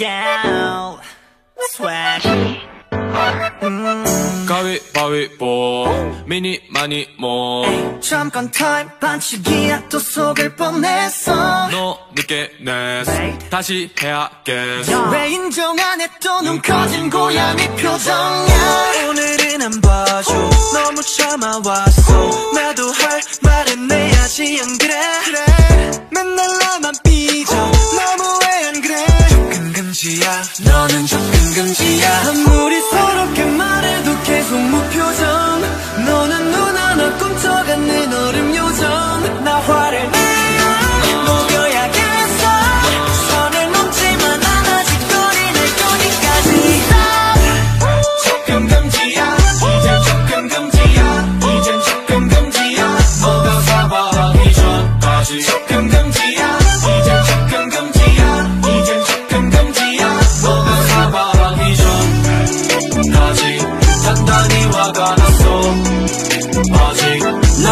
Yeah, swag. 가위바위보. 미니 많이 뭐 잠깐 타임 반칙이야 또 속을 뻔했어. 너 늦게 냈어. 다시 해야겠어. 왜 인정 안해또눈 커진 고양이 표정이야 접근 금지야. 아무리 서럽게 말해도 계속 무표정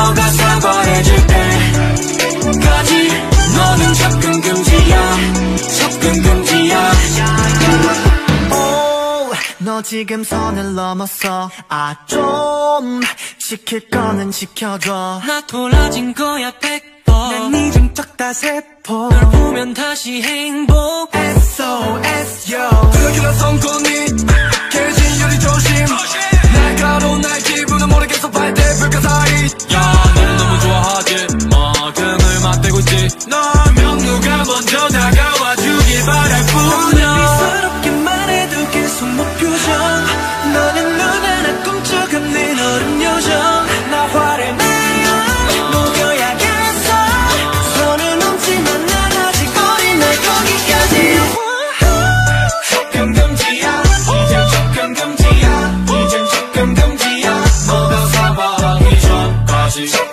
너가 사과해줄 때까지 너는 접근 금지야 접근 금지야. 오, 너 지금 선을 넘었어 아 좀 지킬 거는 지켜줘. 나 돌아진 거야 백번 난이좀 적다 세포. 널 보면 다시 행복. SOS yo. 그렇게나 성공이 깨진 유리 조심. 날카로운 날 기분은 모르겠어 발대 불가사리 music.